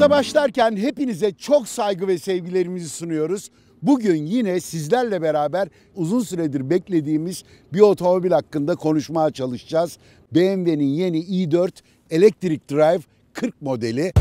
Programımıza başlarken hepinize çok saygı ve sevgilerimizi sunuyoruz. Bugün yine sizlerle beraber uzun süredir beklediğimiz bir otomobil hakkında konuşmaya çalışacağız. BMW'nin yeni i4 Electric Drive 40 modeli.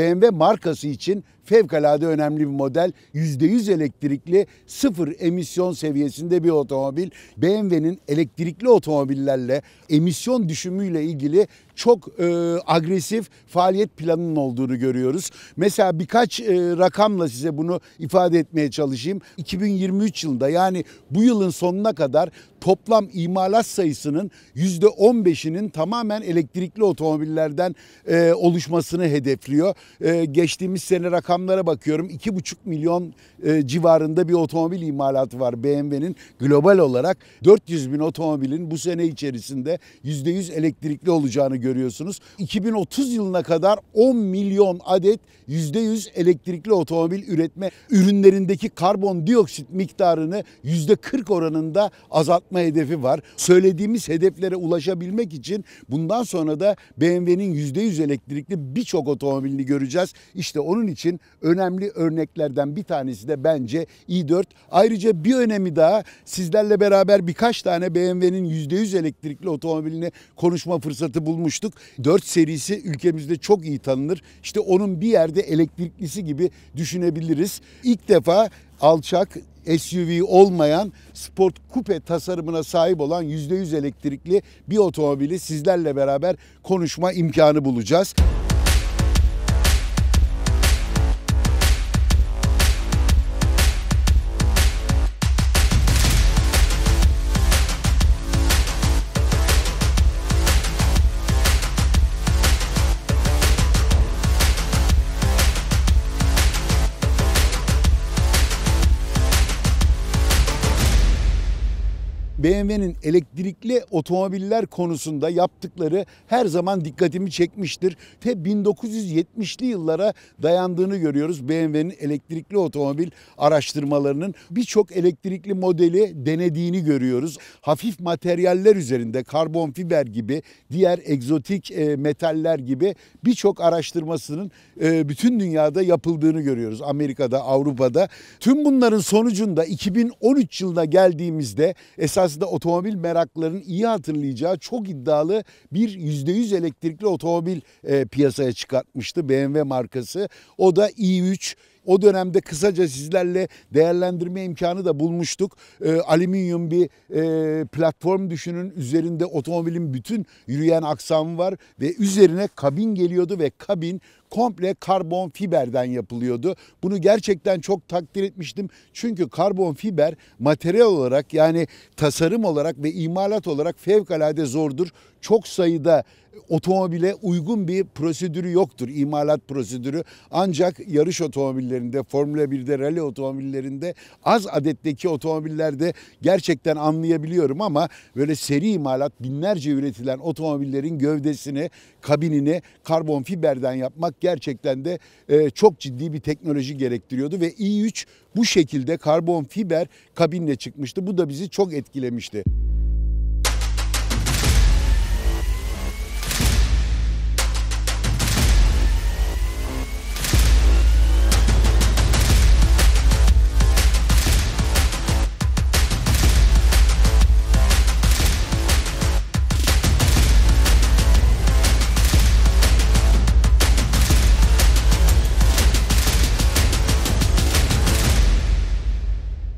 BMW markası için fevkalade önemli bir model. %100 elektrikli, sıfır emisyon seviyesinde bir otomobil. BMW'nin elektrikli otomobillerle emisyon düşümüyle ilgili çok e, agresif faaliyet planının olduğunu görüyoruz. Mesela birkaç e, rakamla size bunu ifade etmeye çalışayım. 2023 yılında yani bu yılın sonuna kadar toplam imalat sayısının %15'inin tamamen elektrikli otomobillerden e, oluşmasını hedefliyor. E, geçtiğimiz sene rakamlara bakıyorum 2,5 milyon e, civarında bir otomobil imalatı var BMW'nin global olarak 400 bin otomobilin bu sene içerisinde %100 elektrikli olacağını görüyorsunuz. 2030 yılına kadar 10 milyon adet %100 elektrikli otomobil üretme ürünlerindeki karbondioksit miktarını %40 oranında azaltma hedefi var. Söylediğimiz hedeflere ulaşabilmek için bundan sonra da BMW'nin %100 elektrikli birçok otomobilini göreceğiz. İşte onun için önemli örneklerden bir tanesi de bence i4. Ayrıca bir önemi daha sizlerle beraber birkaç tane BMW'nin %100 elektrikli otomobilini konuşma fırsatı bulmuştuk. 4 serisi ülkemizde çok iyi tanınır. İşte onun bir yerde elektriklisi gibi düşünebiliriz. İlk defa alçak SUV olmayan sport kupe tasarımına sahip olan %100 elektrikli bir otomobili sizlerle beraber konuşma imkanı bulacağız. BMW'nin elektrikli otomobiller konusunda yaptıkları her zaman dikkatimi çekmiştir. Te 1970'li yıllara dayandığını görüyoruz BMW'nin elektrikli otomobil araştırmalarının. Birçok elektrikli modeli denediğini görüyoruz. Hafif materyaller üzerinde karbon fiber gibi diğer egzotik e, metaller gibi birçok araştırmasının e, bütün dünyada yapıldığını görüyoruz. Amerika'da, Avrupa'da. Tüm bunların sonucunda 2013 yılına geldiğimizde esas esasında otomobil meraklarının iyi hatırlayacağı çok iddialı bir %100 elektrikli otomobil e, piyasaya çıkartmıştı BMW markası. O da i3 o dönemde kısaca sizlerle değerlendirme imkanı da bulmuştuk. E, alüminyum bir e, platform düşünün. Üzerinde otomobilin bütün yürüyen aksamı var ve üzerine kabin geliyordu ve kabin komple karbon fiberden yapılıyordu. Bunu gerçekten çok takdir etmiştim. Çünkü karbon fiber materyal olarak yani tasarım olarak ve imalat olarak fevkalade zordur. Çok sayıda otomobile uygun bir prosedürü yoktur. imalat prosedürü. Ancak yarış otomobillerinde, Formula 1'de, rally otomobillerinde az adetteki otomobillerde gerçekten anlayabiliyorum ama böyle seri imalat binlerce üretilen otomobillerin gövdesini, kabinini karbon fiberden yapmak gerçekten de e, çok ciddi bir teknoloji gerektiriyordu ve i3 bu şekilde karbon fiber kabinle çıkmıştı. Bu da bizi çok etkilemişti.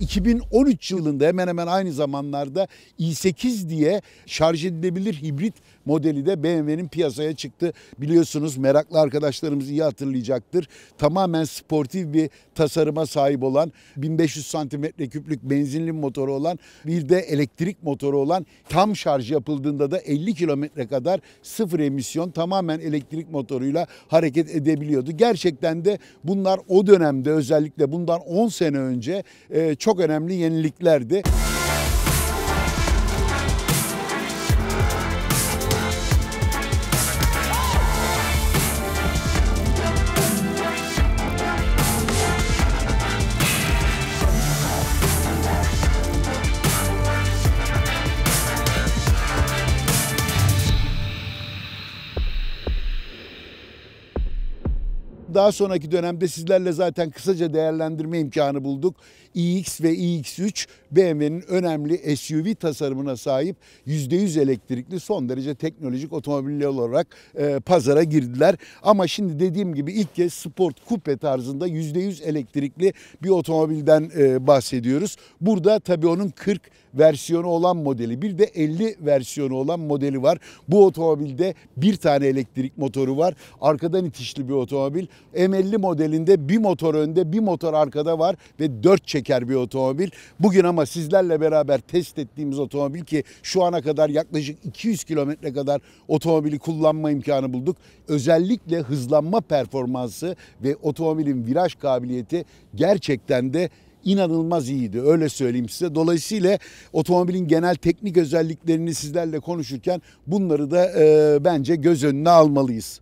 2013 yılında hemen hemen aynı zamanlarda i8 diye şarj edilebilir hibrit modeli de BMW'nin piyasaya çıktı. Biliyorsunuz meraklı arkadaşlarımız iyi hatırlayacaktır. Tamamen sportif bir tasarıma sahip olan 1500 santimetre küplük benzinli motoru olan bir de elektrik motoru olan tam şarj yapıldığında da 50 kilometre kadar sıfır emisyon tamamen elektrik motoruyla hareket edebiliyordu. Gerçekten de bunlar o dönemde özellikle bundan 10 sene önce e, çok önemli yeniliklerdi. Daha sonraki dönemde sizlerle zaten kısaca değerlendirme imkanı bulduk. iX ve iX3 BMW'nin önemli SUV tasarımına sahip %100 elektrikli son derece teknolojik otomobiller olarak e, pazara girdiler. Ama şimdi dediğim gibi ilk kez sport kupe tarzında %100 elektrikli bir otomobilden e, bahsediyoruz. Burada tabii onun 40 versiyonu olan modeli bir de 50 versiyonu olan modeli var. Bu otomobilde bir tane elektrik motoru var. Arkadan itişli bir otomobil. M50 modelinde bir motor önde bir motor arkada var ve 4 çeker bir otomobil. Bugün ama sizlerle beraber test ettiğimiz otomobil ki şu ana kadar yaklaşık 200 kilometre kadar otomobili kullanma imkanı bulduk. Özellikle hızlanma performansı ve otomobilin viraj kabiliyeti gerçekten de inanılmaz iyiydi öyle söyleyeyim size. Dolayısıyla otomobilin genel teknik özelliklerini sizlerle konuşurken bunları da e, bence göz önüne almalıyız.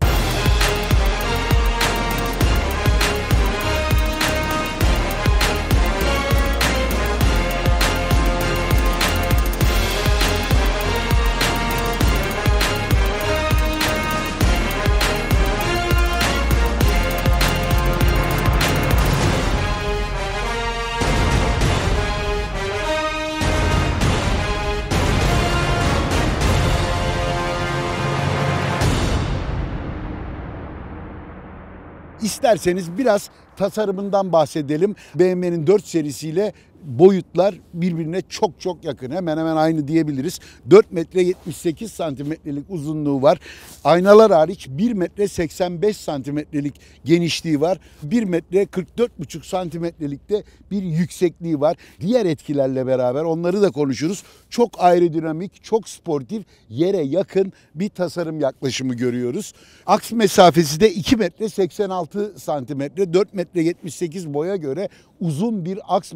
İsterseniz biraz tasarımından bahsedelim. BMW'nin 4 serisiyle boyutlar birbirine çok çok yakın. Hemen hemen aynı diyebiliriz. 4 metre 78 santimetrelik uzunluğu var. Aynalar hariç 1 metre 85 santimetrelik genişliği var. 1 metre 44,5 santimetrelikte bir yüksekliği var. Diğer etkilerle beraber onları da konuşuruz. Çok aerodinamik, çok sportif, yere yakın bir tasarım yaklaşımı görüyoruz. Aks mesafesi de 2 metre 86 santimetre, 4 metre 78 boya göre uzun bir aks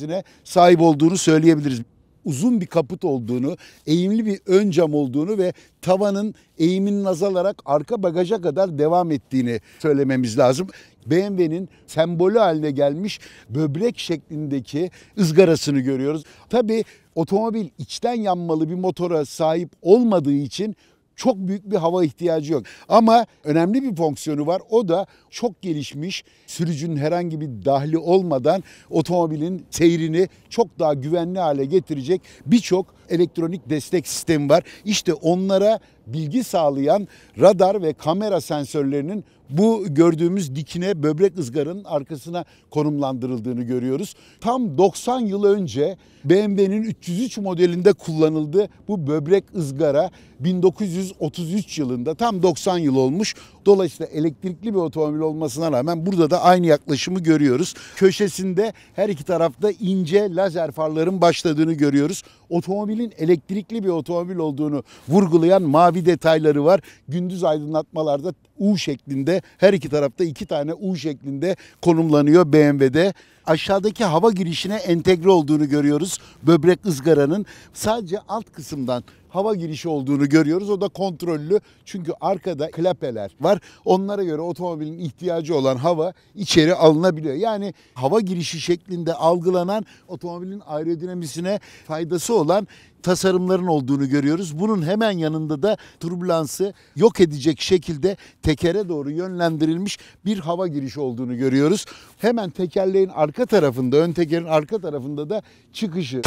mesafesine sahip olduğunu söyleyebiliriz uzun bir kaput olduğunu, eğimli bir ön cam olduğunu ve tavanın eğiminin azalarak arka bagaja kadar devam ettiğini söylememiz lazım. BMW'nin sembolü haline gelmiş böbrek şeklindeki ızgarasını görüyoruz. Tabii otomobil içten yanmalı bir motora sahip olmadığı için çok büyük bir hava ihtiyacı yok. Ama önemli bir fonksiyonu var. O da çok gelişmiş sürücünün herhangi bir dahli olmadan otomobilin seyrini çok daha güvenli hale getirecek birçok elektronik destek sistemi var. İşte onlara bilgi sağlayan radar ve kamera sensörlerinin bu gördüğümüz dikine böbrek ızgaranın arkasına konumlandırıldığını görüyoruz. Tam 90 yıl önce BMW'nin 303 modelinde kullanıldı bu böbrek ızgara 1933 yılında tam 90 yıl olmuş. Dolayısıyla elektrikli bir otomobil olmasına rağmen burada da aynı yaklaşımı görüyoruz. Köşesinde her iki tarafta ince lazer farların başladığını görüyoruz. Otomobilin elektrikli bir otomobil olduğunu vurgulayan mavi detayları var. Gündüz aydınlatmalarda U şeklinde her iki tarafta iki tane U şeklinde konumlanıyor BMW'de aşağıdaki hava girişine entegre olduğunu görüyoruz. Böbrek ızgaranın sadece alt kısımdan hava girişi olduğunu görüyoruz. O da kontrollü çünkü arkada klapeler var. Onlara göre otomobilin ihtiyacı olan hava içeri alınabiliyor. Yani hava girişi şeklinde algılanan otomobilin aerodinamisine faydası olan tasarımların olduğunu görüyoruz. Bunun hemen yanında da turbulansı yok edecek şekilde tekere doğru yönlendirilmiş bir hava girişi olduğunu görüyoruz. Hemen tekerleğin arka tarafında, ön tekerin arka tarafında da çıkışı.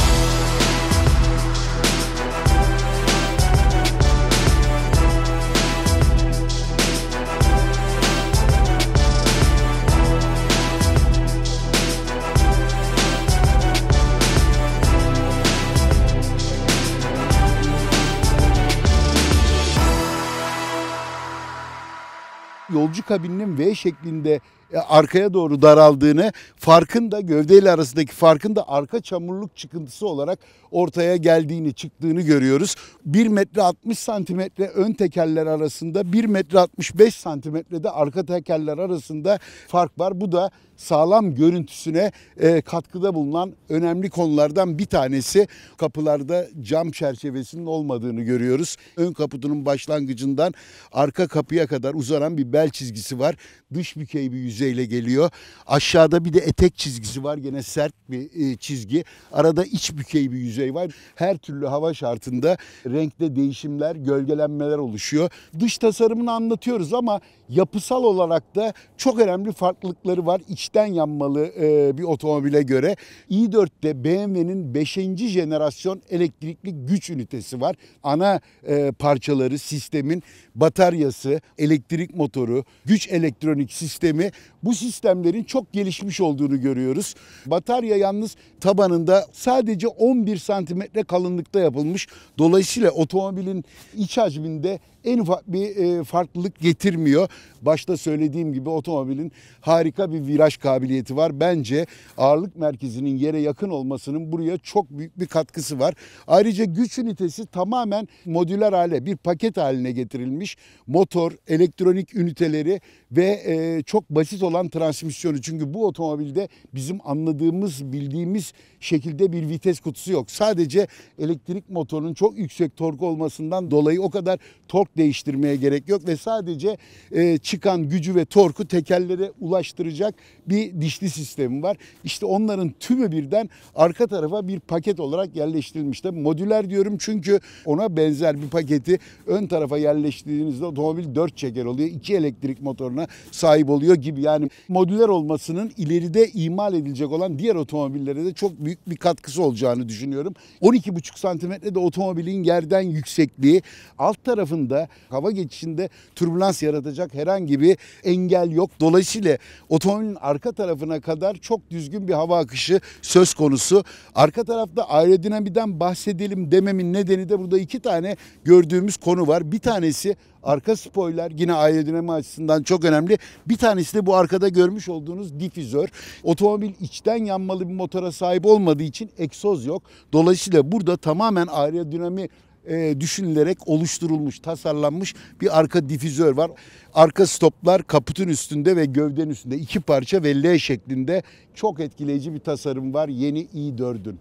Yolcu kabininin V şeklinde arkaya doğru daraldığını, farkın da gövdeyle arasındaki farkın da arka çamurluk çıkıntısı olarak ortaya geldiğini, çıktığını görüyoruz. 1 metre 60 santimetre ön tekerler arasında 1 metre 65 santimetre de arka tekerler arasında fark var. Bu da sağlam görüntüsüne e, katkıda bulunan önemli konulardan bir tanesi. Kapılarda cam çerçevesinin olmadığını görüyoruz. Ön kaputunun başlangıcından arka kapıya kadar uzanan bir bel çizgisi var. Dış bükey bir yüzey yüzeyle geliyor. Aşağıda bir de etek çizgisi var. Gene sert bir e, çizgi. Arada iç bükey bir yüzey var. Her türlü hava şartında renkte değişimler, gölgelenmeler oluşuyor. Dış tasarımını anlatıyoruz ama yapısal olarak da çok önemli farklılıkları var. İçten yanmalı e, bir otomobile göre. i4'te BMW'nin 5. jenerasyon elektrikli güç ünitesi var. Ana e, parçaları sistemin bataryası, elektrik motoru, güç elektronik sistemi bu sistemlerin çok gelişmiş olduğunu görüyoruz. Batarya yalnız tabanında sadece 11 santimetre kalınlıkta yapılmış. Dolayısıyla otomobilin iç hacminde en ufak bir e, farklılık getirmiyor. Başta söylediğim gibi otomobilin harika bir viraj kabiliyeti var. Bence ağırlık merkezinin yere yakın olmasının buraya çok büyük bir katkısı var. Ayrıca güç ünitesi tamamen modüler hale bir paket haline getirilmiş. Motor, elektronik üniteleri ve e, çok basit olan transmisyonu. Çünkü bu otomobilde bizim anladığımız, bildiğimiz şekilde bir vites kutusu yok. Sadece elektrik motorunun çok yüksek tork olmasından dolayı o kadar tork değiştirmeye gerek yok ve sadece e, çıkan gücü ve torku tekerlere ulaştıracak bir dişli sistemi var. İşte onların tümü birden arka tarafa bir paket olarak yerleştirilmişti. Modüler diyorum çünkü ona benzer bir paketi ön tarafa yerleştirdiğinizde otomobil 4 çeker oluyor. 2 elektrik motoruna sahip oluyor gibi. Yani modüler olmasının ileride imal edilecek olan diğer otomobillere de çok büyük bir katkısı olacağını düşünüyorum. 12,5 santimetre de otomobilin yerden yüksekliği alt tarafında hava geçişinde türbülans yaratacak herhangi bir engel yok. Dolayısıyla otomobilin arka tarafına kadar çok düzgün bir hava akışı söz konusu. Arka tarafta aerodinamiden bahsedelim dememin nedeni de burada iki tane gördüğümüz konu var. Bir tanesi arka spoiler yine aerodinami açısından çok önemli. Bir tanesi de bu arkada görmüş olduğunuz difüzör. Otomobil içten yanmalı bir motora sahip olmadığı için egzoz yok. Dolayısıyla burada tamamen aerodinami e, düşünülerek oluşturulmuş, tasarlanmış bir arka difüzör var. Arka stoplar kaputun üstünde ve gövdenin üstünde iki parça ve L şeklinde çok etkileyici bir tasarım var yeni i4'ün.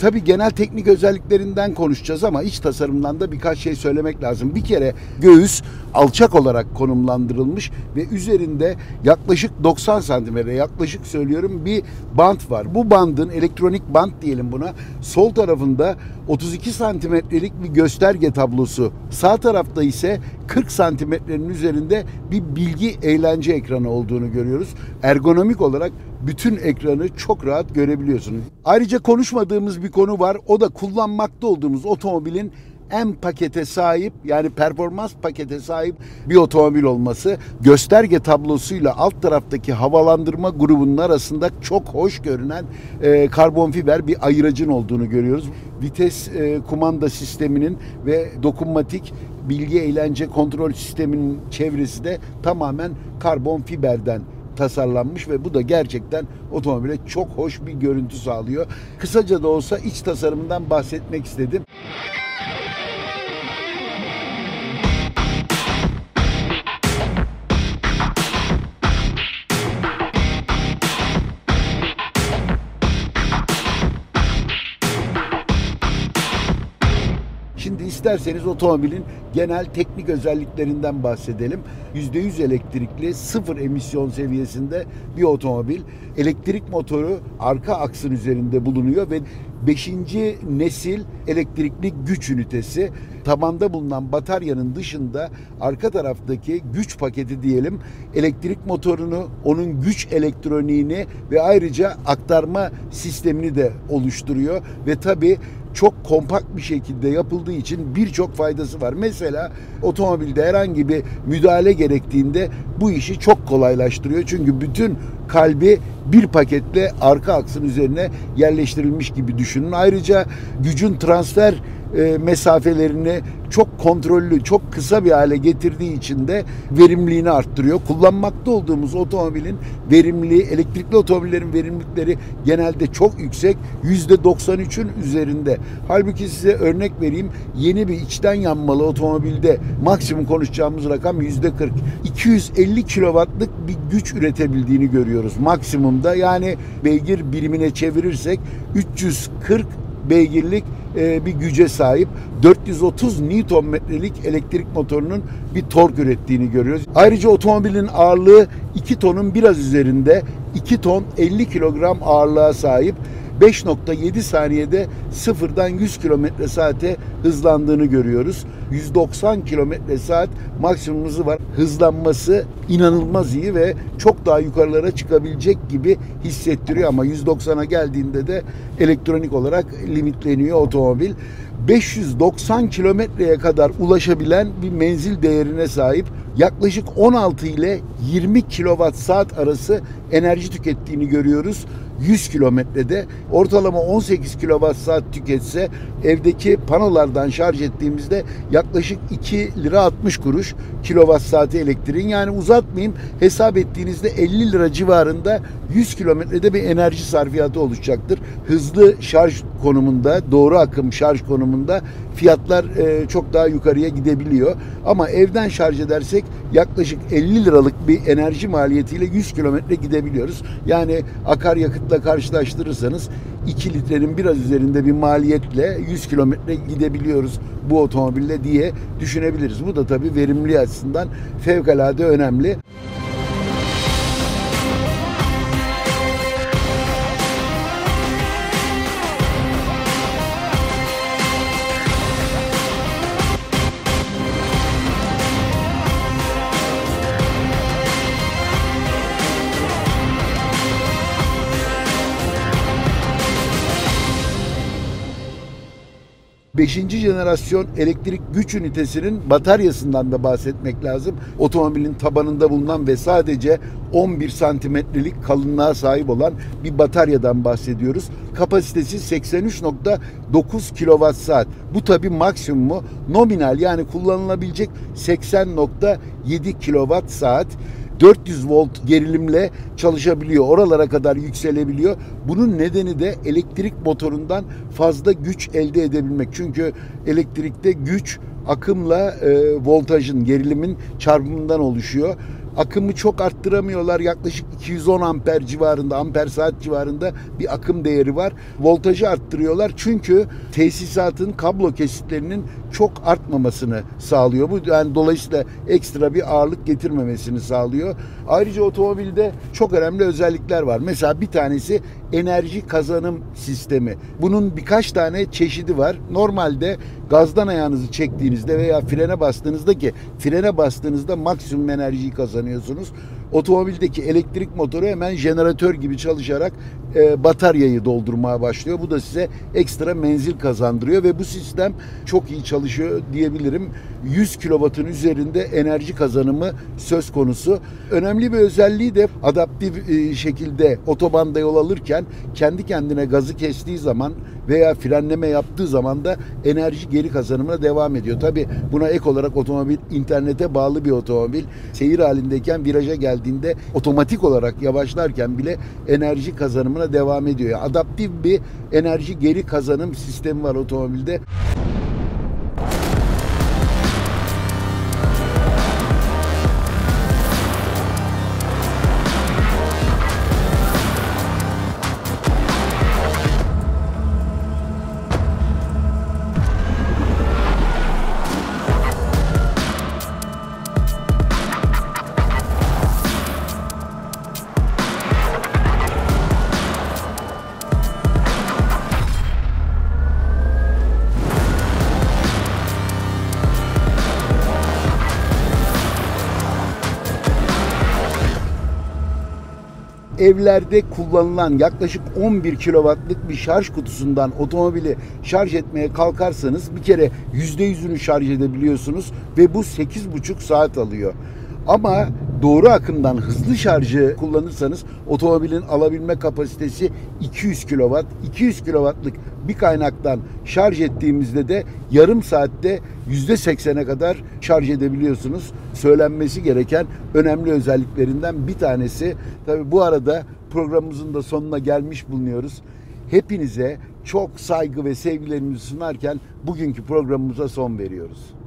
Tabii genel teknik özelliklerinden konuşacağız ama iç tasarımdan da birkaç şey söylemek lazım. Bir kere göğüs alçak olarak konumlandırılmış ve üzerinde yaklaşık 90 santimetre yaklaşık söylüyorum bir bant var. Bu bandın elektronik bant diyelim buna sol tarafında 32 santimetrelik bir gösterge tablosu. Sağ tarafta ise 40 santimetrenin üzerinde bir bilgi eğlence ekranı olduğunu görüyoruz. Ergonomik olarak bütün ekranı çok rahat görebiliyorsunuz. Ayrıca konuşmadığımız bir konu var. O da kullanmakta olduğumuz otomobilin M pakete sahip yani performans pakete sahip bir otomobil olması gösterge tablosuyla alt taraftaki havalandırma grubunun arasında çok hoş görünen e, karbon fiber bir ayıracın olduğunu görüyoruz. Vites e, kumanda sisteminin ve dokunmatik bilgi eğlence kontrol sisteminin çevresi de tamamen karbon fiberden tasarlanmış ve bu da gerçekten otomobile çok hoş bir görüntü sağlıyor. Kısaca da olsa iç tasarımından bahsetmek istedim. Şimdi isterseniz otomobilin genel teknik özelliklerinden bahsedelim. %100 elektrikli, sıfır emisyon seviyesinde bir otomobil. Elektrik motoru arka aksın üzerinde bulunuyor ve 5. nesil elektrikli güç ünitesi. Tabanda bulunan bataryanın dışında arka taraftaki güç paketi diyelim elektrik motorunu, onun güç elektroniğini ve ayrıca aktarma sistemini de oluşturuyor ve tabi çok kompakt bir şekilde yapıldığı için birçok faydası var. Mesela otomobilde herhangi bir müdahale gerektiğinde bu işi çok kolaylaştırıyor. Çünkü bütün kalbi bir paketle arka aksın üzerine yerleştirilmiş gibi düşünün. Ayrıca gücün transfer e, mesafelerini çok kontrollü, çok kısa bir hale getirdiği için de verimliliğini arttırıyor. Kullanmakta olduğumuz otomobilin verimliliği, elektrikli otomobillerin verimlilikleri genelde çok yüksek. %93'ün üzerinde. Halbuki size örnek vereyim. Yeni bir içten yanmalı otomobilde maksimum konuşacağımız rakam %40. 250 kW'lık bir güç üretebildiğini görüyoruz maksimumda. Yani beygir birimine çevirirsek 340 beygirlik e, bir güce sahip. 430 Nm'lik elektrik motorunun bir tork ürettiğini görüyoruz. Ayrıca otomobilin ağırlığı 2 tonun biraz üzerinde 2 ton 50 kilogram ağırlığa sahip. 5.7 saniyede sıfırdan 100 km saate hızlandığını görüyoruz. 190 km saat maksimum hızı var. Hızlanması inanılmaz iyi ve çok daha yukarılara çıkabilecek gibi hissettiriyor ama 190'a geldiğinde de elektronik olarak limitleniyor otomobil. 590 kilometreye kadar ulaşabilen bir menzil değerine sahip yaklaşık 16 ile 20 kilowatt saat arası enerji tükettiğini görüyoruz. 100 kilometrede ortalama 18 kilowatt saat tüketse evdeki panolardan şarj ettiğimizde yaklaşık 2 lira 60 kuruş kilowatt saati elektriğin yani uzatmayayım hesap ettiğinizde 50 lira civarında 100 kilometrede bir enerji sarfiyatı oluşacaktır. Hızlı şarj konumunda doğru akım şarj konumunda fiyatlar e, çok daha yukarıya gidebiliyor. Ama evden şarj edersek yaklaşık 50 liralık bir enerji maliyetiyle 100 kilometre gidebiliyoruz. Yani akaryakıtla karşılaştırırsanız 2 litrenin biraz üzerinde bir maliyetle 100 kilometre gidebiliyoruz bu otomobille diye düşünebiliriz. Bu da tabii verimli açısından fevkalade önemli. Beşinci jenerasyon elektrik güç ünitesinin bataryasından da bahsetmek lazım. Otomobilin tabanında bulunan ve sadece 11 santimetrelik kalınlığa sahip olan bir bataryadan bahsediyoruz. Kapasitesi 83.9 kWh saat. Bu tabi maksimumu nominal yani kullanılabilecek 80.7 kWh saat. 400 volt gerilimle çalışabiliyor. Oralara kadar yükselebiliyor. Bunun nedeni de elektrik motorundan fazla güç elde edebilmek. Çünkü elektrikte güç akımla e, voltajın, gerilimin çarpımından oluşuyor akımı çok arttıramıyorlar. Yaklaşık 210 amper civarında, amper saat civarında bir akım değeri var. Voltajı arttırıyorlar çünkü tesisatın kablo kesitlerinin çok artmamasını sağlıyor. Bu yani dolayısıyla ekstra bir ağırlık getirmemesini sağlıyor. Ayrıca otomobilde çok önemli özellikler var. Mesela bir tanesi enerji kazanım sistemi. Bunun birkaç tane çeşidi var. Normalde gazdan ayağınızı çektiğinizde veya frene bastığınızda ki frene bastığınızda maksimum enerjiyi kazanıyorsunuz. Otomobildeki elektrik motoru hemen jeneratör gibi çalışarak e, bataryayı doldurmaya başlıyor. Bu da size ekstra menzil kazandırıyor ve bu sistem çok iyi çalışıyor diyebilirim. 100 kW'ın üzerinde enerji kazanımı söz konusu. Önemli bir özelliği de adaptif e, şekilde otobanda yol alırken kendi kendine gazı kestiği zaman veya frenleme yaptığı zaman da enerji geri kazanımına devam ediyor. Tabi buna ek olarak otomobil internete bağlı bir otomobil. Seyir halindeyken viraja geldiğinde otomatik olarak yavaşlarken bile enerji kazanımına devam ediyor. Adaptif bir enerji geri kazanım sistemi var otomobilde. Evlerde kullanılan yaklaşık 11 kilowattlık bir şarj kutusundan otomobili şarj etmeye kalkarsanız bir kere %100'ünü şarj edebiliyorsunuz ve bu 8,5 saat alıyor. Ama doğru akımdan hızlı şarjı kullanırsanız otomobilin alabilme kapasitesi 200 kW. 200 kW'lık bir kaynaktan şarj ettiğimizde de yarım saatte %80'e kadar şarj edebiliyorsunuz. Söylenmesi gereken önemli özelliklerinden bir tanesi. Tabi bu arada programımızın da sonuna gelmiş bulunuyoruz. Hepinize çok saygı ve sevgilerimizi sunarken bugünkü programımıza son veriyoruz.